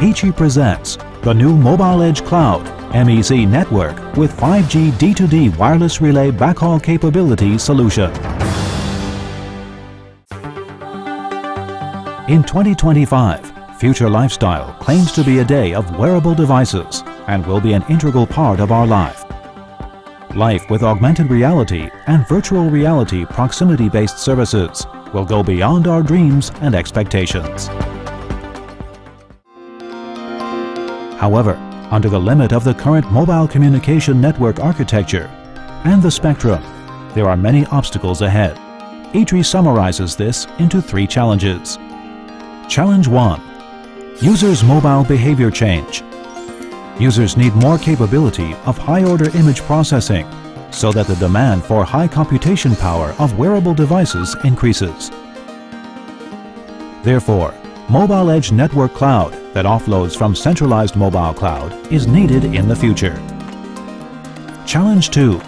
ITRI presents the new Mobile Edge Cloud MEC network with 5G D2D wireless relay backhaul capability solution. In 2025, Future Lifestyle claims to be a day of wearable devices and will be an integral part of our life. Life with augmented reality and virtual reality proximity-based services will go beyond our dreams and expectations. However, under the limit of the current mobile communication network architecture and the spectrum, there are many obstacles ahead. ITRI summarizes this into three challenges. Challenge 1. Users' mobile behavior change. Users need more capability of high-order image processing so that the demand for high computation power of wearable devices increases. Therefore, Mobile Edge Network Cloud that offloads from centralized mobile cloud is needed in the future. Challenge 2.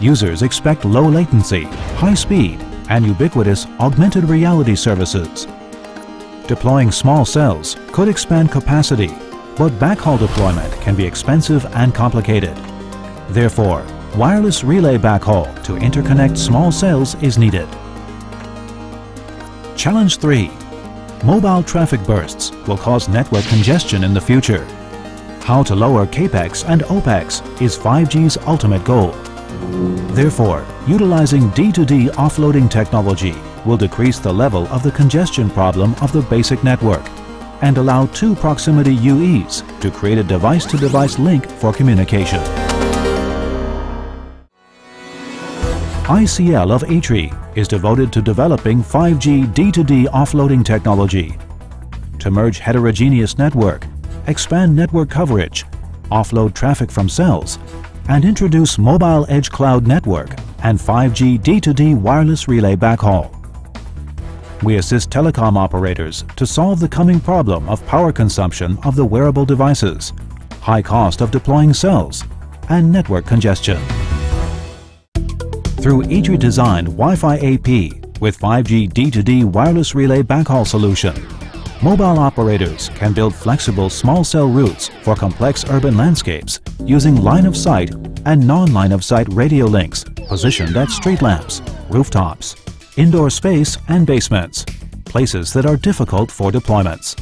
Users expect low latency, high speed, and ubiquitous augmented reality services. Deploying small cells could expand capacity, but backhaul deployment can be expensive and complicated. Therefore, wireless relay backhaul to interconnect small cells is needed. Challenge 3. Mobile traffic bursts will cause network congestion in the future. How to lower CAPEX and OPEX is 5G's ultimate goal. Therefore, utilizing D2D offloading technology will decrease the level of the congestion problem of the basic network and allow two proximity UEs to create a device-to-device -device link for communication. ICL of ITRI is devoted to developing 5G D2D offloading technology to merge heterogeneous network, expand network coverage, offload traffic from cells, and introduce Mobile Edge Cloud Network and 5G D2D wireless relay backhaul. We assist telecom operators to solve the coming problem of power consumption of the wearable devices, high cost of deploying cells, and network congestion through ITRI designed Wi-Fi AP with 5G D2D wireless relay backhaul solution. Mobile operators can build flexible small cell routes for complex urban landscapes using line-of-sight and non-line-of-sight radio links positioned at street lamps, rooftops, indoor space and basements, places that are difficult for deployments.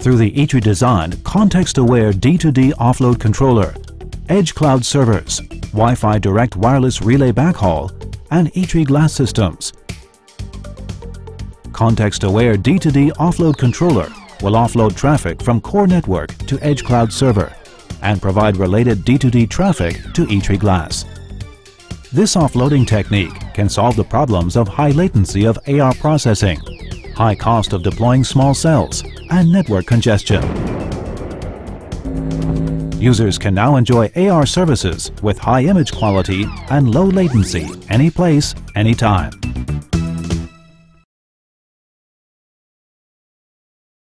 Through the ITRI designed context-aware D2D offload controller, Edge Cloud servers, Wi-Fi direct wireless relay backhaul, and ITRI glass systems. Context-aware D2D offload controller will offload traffic from core network to Edge Cloud server and provide related D2D traffic to ITRI glass. This offloading technique can solve the problems of high latency of AR processing, high cost of deploying small cells, and network congestion. Users can now enjoy AR services with high image quality and low latency, any place, anytime.